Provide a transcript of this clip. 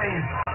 please.